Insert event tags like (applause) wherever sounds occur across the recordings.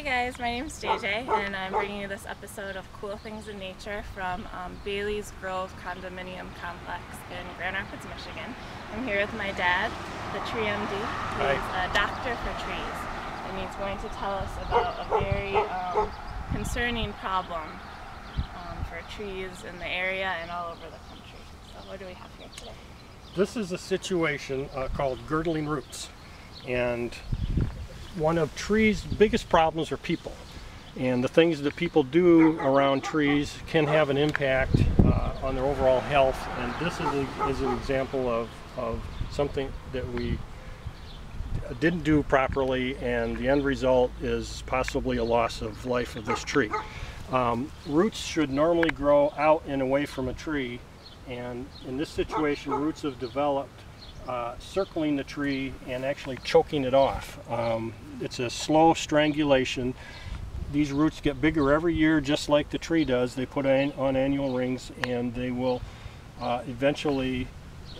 Hey guys, my name is JJ and I'm bringing you this episode of Cool Things in Nature from um, Bailey's Grove Condominium Complex in Grand Rapids, Michigan. I'm here with my dad, the tree MD. He's a doctor for trees and he's going to tell us about a very um, concerning problem um, for trees in the area and all over the country. So what do we have here today? This is a situation uh, called girdling roots and one of trees' biggest problems are people. And the things that people do around trees can have an impact uh, on their overall health. And this is, a, is an example of, of something that we didn't do properly and the end result is possibly a loss of life of this tree. Um, roots should normally grow out and away from a tree and in this situation roots have developed uh, circling the tree and actually choking it off. Um, it's a slow strangulation. These roots get bigger every year just like the tree does. They put on annual rings and they will uh, eventually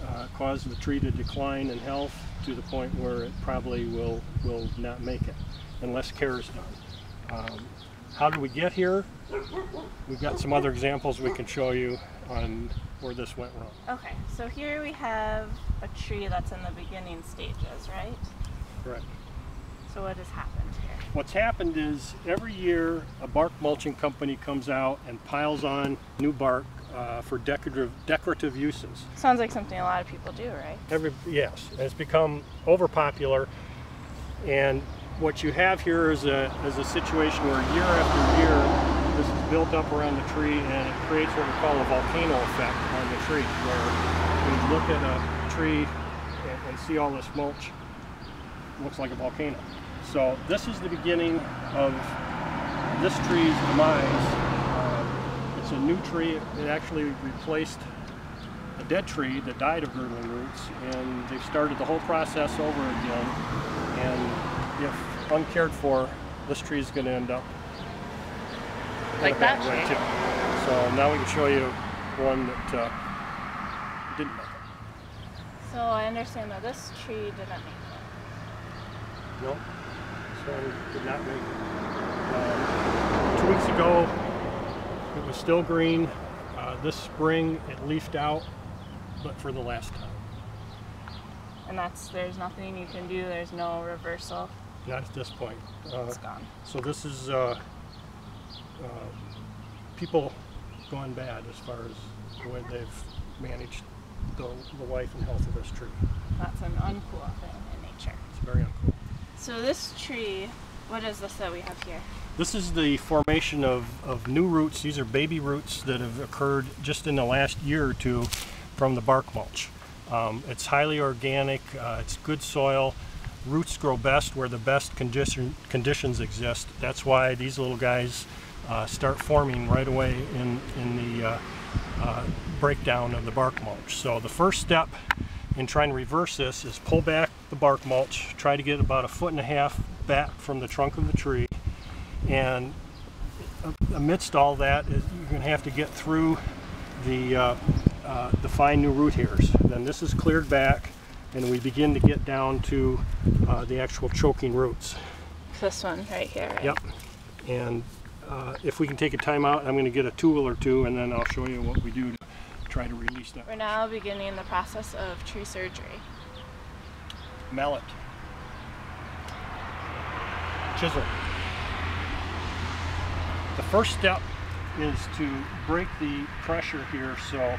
uh, cause the tree to decline in health to the point where it probably will, will not make it unless care is done. Um, how did we get here? We've got some other examples we can show you on where this went wrong. Okay, so here we have a tree that's in the beginning stages, right? Correct. So what has happened here? What's happened is every year a bark mulching company comes out and piles on new bark uh, for decorative decorative uses. Sounds like something a lot of people do, right? Every yes, it's become over popular, and what you have here is a is a situation where year after year this is built up around the tree and it creates what we call a volcano effect on the tree, where we look at a tree and, and see all this mulch, it looks like a volcano. So this is the beginning of this tree's demise. Uh, it's a new tree. It actually replaced a dead tree that died of girdling roots, and they've started the whole process over again. And if uncared for, this tree is going to end up like that way too. So now we can show you one that uh, didn't make it. So I understand that this tree didn't make it. No, this one did not make it. Um, two weeks ago, it was still green. Uh, this spring, it leafed out, but for the last time. And that's, there's nothing you can do, there's no reversal. Not at this point. Uh, It's gone. so this is uh, people gone bad as far as the way they've managed the, the life and health of this tree. That's an uncool thing in nature. It's very uncool. So this tree, what is this that we have here? This is the formation of, of new roots. These are baby roots that have occurred just in the last year or two from the bark mulch. Um, it's highly organic, uh, it's good soil. Roots grow best where the best condition, conditions exist. That's why these little guys uh, start forming right away in, in the uh, uh, breakdown of the bark mulch. So the first step in trying to reverse this is pull back the bark mulch, try to get about a foot and a half back from the trunk of the tree, and amidst all that, you're going to have to get through the, uh, uh, the fine new root hairs. Then this is cleared back, and we begin to get down to uh, the actual choking roots. This one right here, right? Yep. And uh, if we can take a time out, I'm going to get a tool or two, and then I'll show you what we do to try to release that. We're now beginning the process of tree surgery. mallet, chisel. The first step is to break the pressure here, so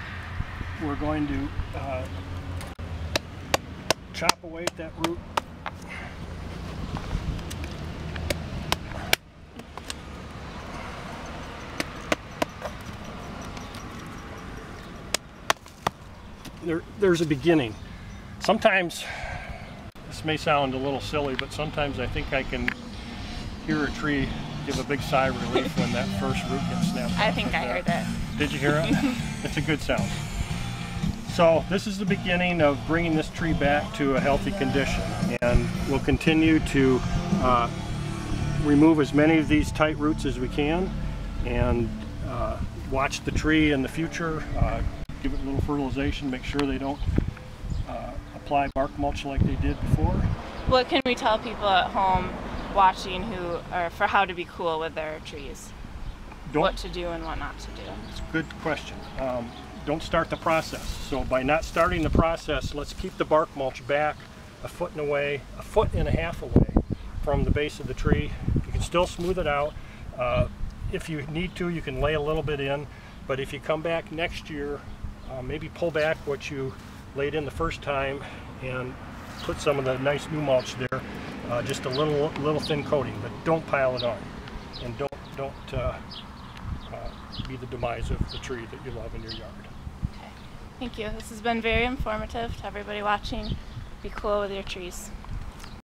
we're going to uh, chop away at that root. There, there's a beginning. Sometimes this may sound a little silly, but sometimes I think I can hear a tree give a big sigh of relief when that (laughs) first root gets snapped. I think I heard it. Did you hear it? (laughs) it's a good sound. So this is the beginning of bringing this tree back to a healthy condition, and we'll continue to uh, remove as many of these tight roots as we can, and uh, watch the tree in the future. Uh, give it a little fertilization, make sure they don't uh, apply bark mulch like they did before. What can we tell people at home watching who, or for how to be cool with their trees? Don't, What to do and what not to do? It's a good question. Um, don't start the process. So by not starting the process, let's keep the bark mulch back a foot and away, a foot and a half away from the base of the tree. You can still smooth it out. Uh, if you need to, you can lay a little bit in. But if you come back next year, uh, maybe pull back what you laid in the first time and put some of the nice new mulch there. Uh, just a little, little thin coating, but don't pile it on, and don't, don't uh, uh, be the demise of the tree that you love in your yard. Okay. Thank you. This has been very informative to everybody watching. Be cool with your trees.